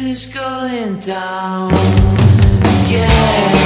is going down again.